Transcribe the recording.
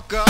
fuck up.